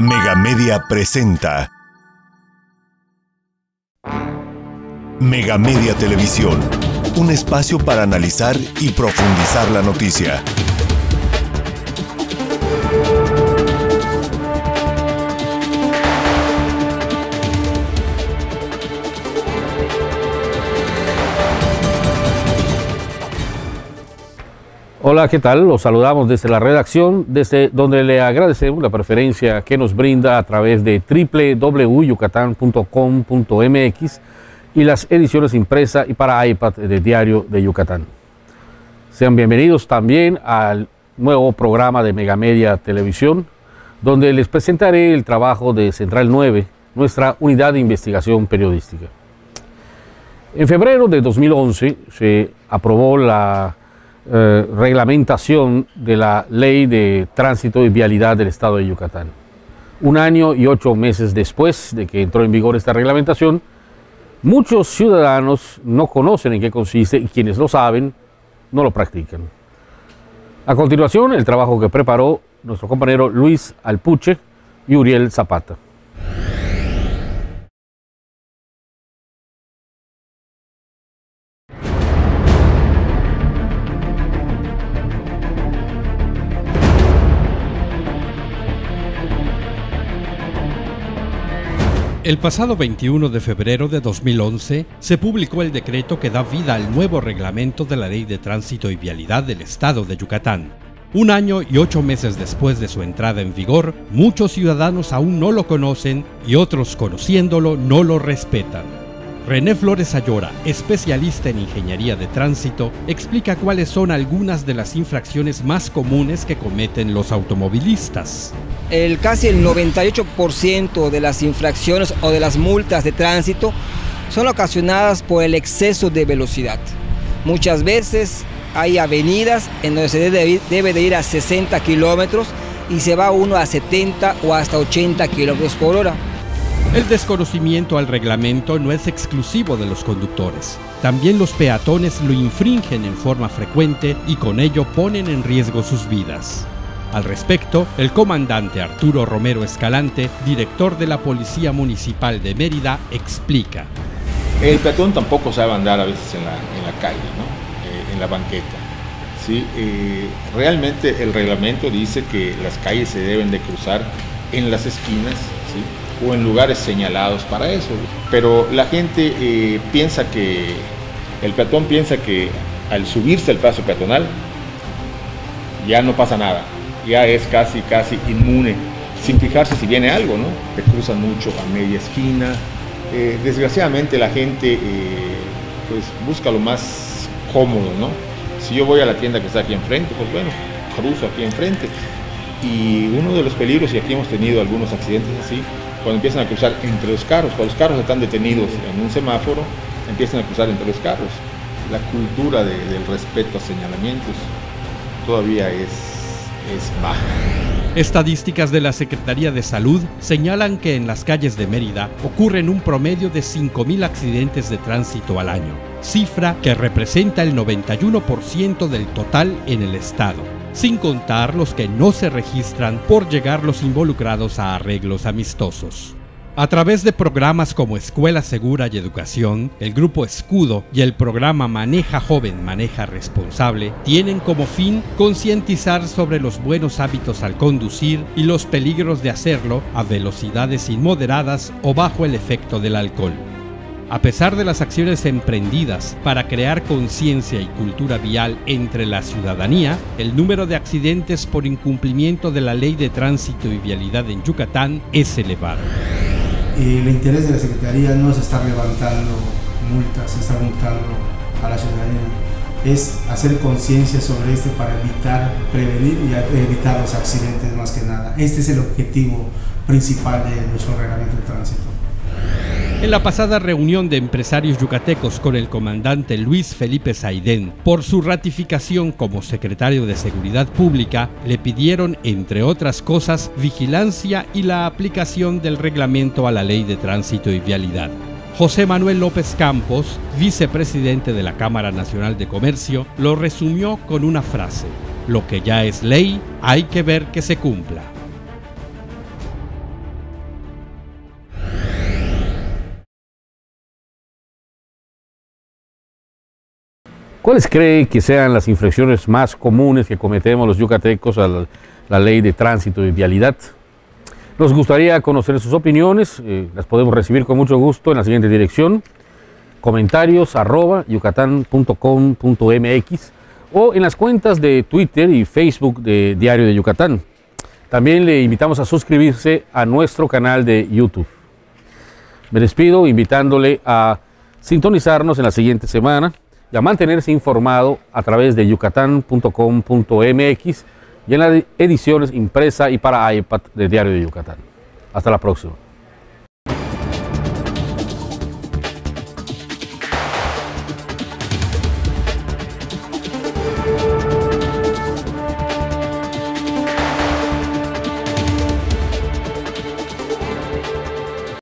Megamedia presenta Megamedia Televisión, un espacio para analizar y profundizar la noticia. Hola, ¿qué tal? Los saludamos desde la redacción, desde donde le agradecemos la preferencia que nos brinda a través de www.yucatán.com.mx y las ediciones impresa y para iPad de Diario de Yucatán. Sean bienvenidos también al nuevo programa de Megamedia Televisión, donde les presentaré el trabajo de Central 9, nuestra unidad de investigación periodística. En febrero de 2011 se aprobó la eh, reglamentación de la Ley de Tránsito y Vialidad del Estado de Yucatán. Un año y ocho meses después de que entró en vigor esta reglamentación, muchos ciudadanos no conocen en qué consiste y quienes lo saben no lo practican. A continuación, el trabajo que preparó nuestro compañero Luis Alpuche y Uriel Zapata. El pasado 21 de febrero de 2011 se publicó el decreto que da vida al nuevo reglamento de la Ley de Tránsito y Vialidad del Estado de Yucatán. Un año y ocho meses después de su entrada en vigor, muchos ciudadanos aún no lo conocen y otros conociéndolo no lo respetan. René Flores Ayora, especialista en ingeniería de tránsito, explica cuáles son algunas de las infracciones más comunes que cometen los automovilistas. El casi el 98% de las infracciones o de las multas de tránsito son ocasionadas por el exceso de velocidad. Muchas veces hay avenidas en donde se debe, debe de ir a 60 kilómetros y se va uno a 70 o hasta 80 kilómetros por hora. El desconocimiento al reglamento no es exclusivo de los conductores. También los peatones lo infringen en forma frecuente y con ello ponen en riesgo sus vidas. Al respecto, el comandante Arturo Romero Escalante, director de la Policía Municipal de Mérida, explica. El peatón tampoco sabe andar a veces en la, calle, eh, en la banqueta. ¿sí? Eh, realmente el reglamento dice que las calles se deben de cruzar en las esquinas, ¿sí? o en lugares señalados para eso. Pero la gente eh, piensa que, el peatón piensa que al subirse al paso peatonal ya no pasa nada, ya es casi, casi inmune, sin fijarse si viene algo, ¿no? Te cruzan mucho a media esquina. Eh, desgraciadamente la gente eh, pues busca lo más cómodo, ¿no? Si yo voy a la tienda que está aquí enfrente, pues bueno, cruzo aquí enfrente. Y uno de los peligros, y aquí hemos tenido algunos accidentes así, cuando empiezan a cruzar entre los carros, cuando los carros están detenidos en un semáforo, empiezan a cruzar entre los carros. La cultura del respeto a señalamientos todavía es, Estadísticas de la Secretaría de Salud señalan que en las calles de Mérida ocurren un promedio de 5.000 accidentes de tránsito al año, cifra que representa el 91% del total en el estado sin contar los que no se registran por llegar los involucrados a arreglos amistosos. A través de programas como Escuela Segura y Educación, el Grupo Escudo y el programa Maneja Joven, Maneja Responsable tienen como fin concientizar sobre los buenos hábitos al conducir y los peligros de hacerlo a velocidades inmoderadas o bajo el efecto del alcohol. A pesar de las acciones emprendidas para crear conciencia y cultura vial entre la ciudadanía, el número de accidentes por incumplimiento de la ley de tránsito y vialidad en Yucatán es elevado. El interés de la Secretaría no es estar levantando multas, estar multando a la ciudadanía, es hacer conciencia sobre esto para evitar, prevenir y evitar los accidentes más que nada. Este es el objetivo principal de nuestro reglamento de tránsito. En la pasada reunión de empresarios yucatecos con el comandante Luis Felipe Saidén por su ratificación como secretario de Seguridad Pública, le pidieron, entre otras cosas, vigilancia y la aplicación del reglamento a la Ley de Tránsito y Vialidad. José Manuel López Campos, vicepresidente de la Cámara Nacional de Comercio, lo resumió con una frase, lo que ya es ley, hay que ver que se cumpla. ¿Cuáles cree que sean las infracciones más comunes que cometemos los yucatecos a la, ley de tránsito y vialidad? Nos gustaría conocer sus opiniones, eh, las podemos recibir con mucho gusto en la siguiente dirección, comentarios o en las cuentas de Twitter y Facebook de Diario de Yucatán. También le invitamos a suscribirse a nuestro canal de YouTube. Me despido invitándole a sintonizarnos en la siguiente semana y a mantenerse informado a través de yucatán.com.mx y en las ediciones impresa y para iPad de Diario de Yucatán. Hasta la próxima.